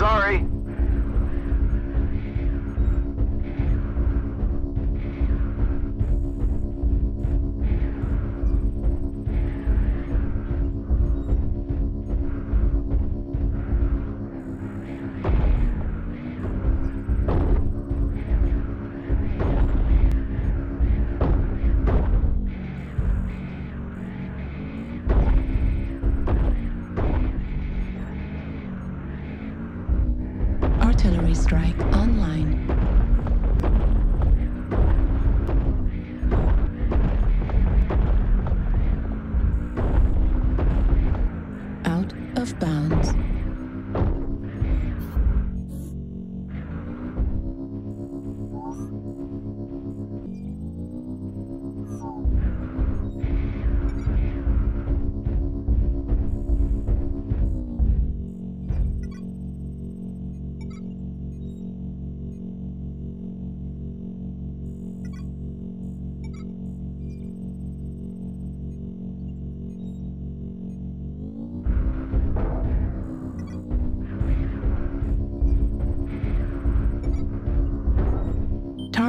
Sorry. Artillery strike online.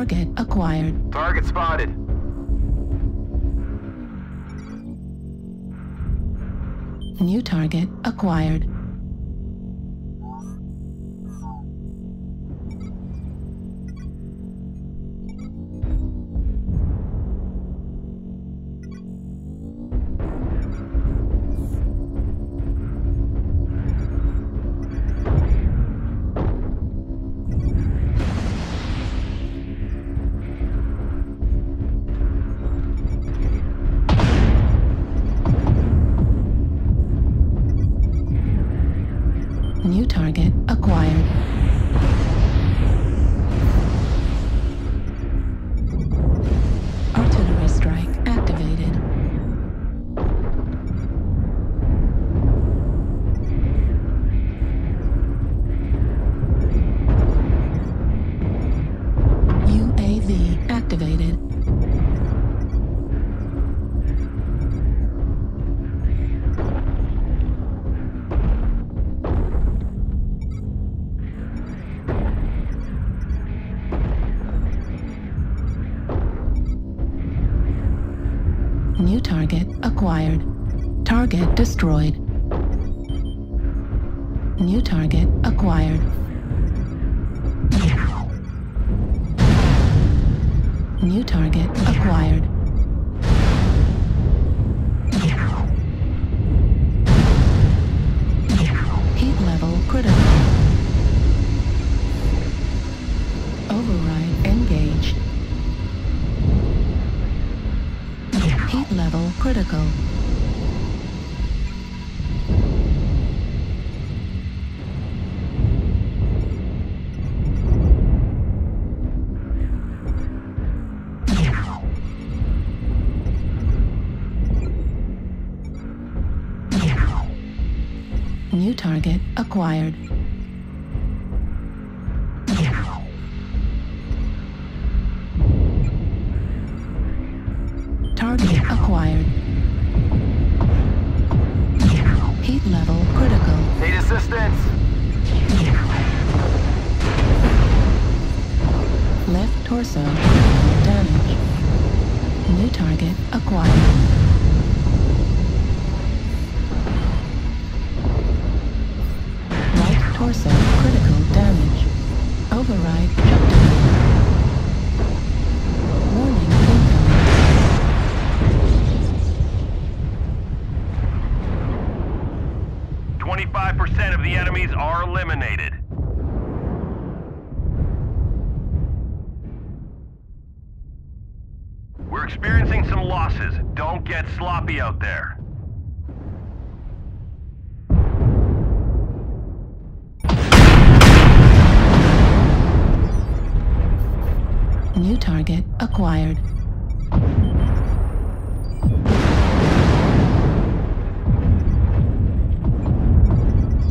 Target acquired. Target spotted. New target acquired. New target acquired. Target destroyed. New target acquired. New target acquired. New target acquired. Target acquired. Heat level critical. Need assistance. Left torso damage. New target acquired. Right critical damage. Override shutdown. Warning incoming. Twenty-five percent of the enemies are eliminated. We're experiencing some losses. Don't get sloppy out there. Target acquired.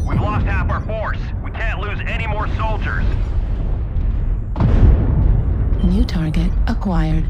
We've lost half our force. We can't lose any more soldiers. New target acquired.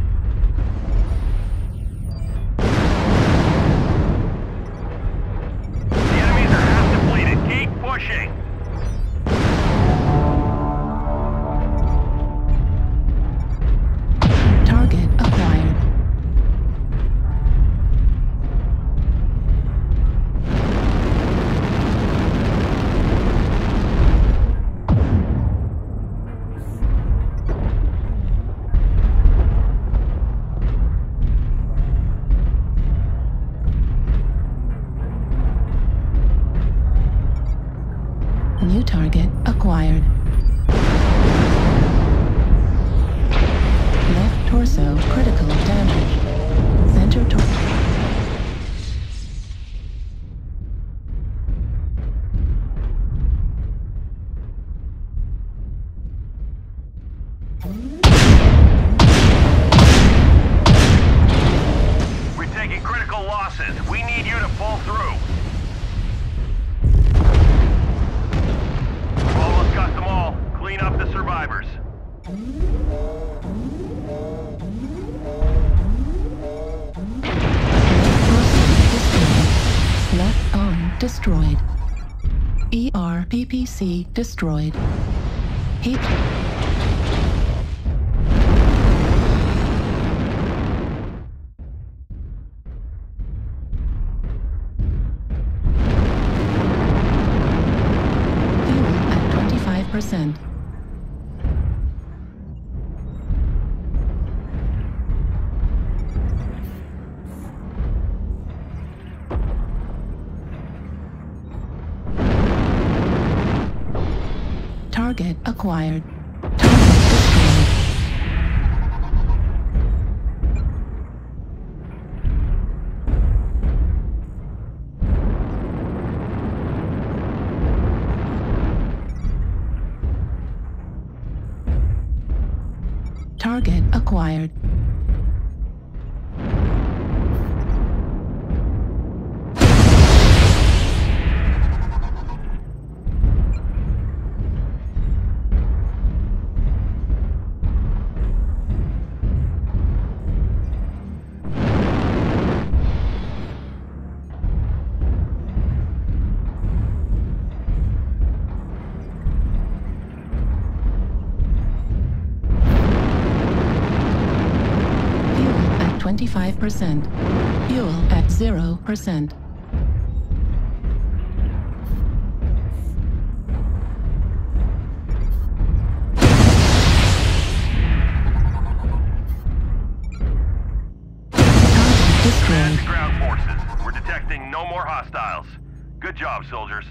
ERPPC destroyed. Target acquired. Target destroyed. Target acquired. 25%. Fuel at 0%. Destroyed. ground forces. We're detecting no more hostiles. Good job, soldiers.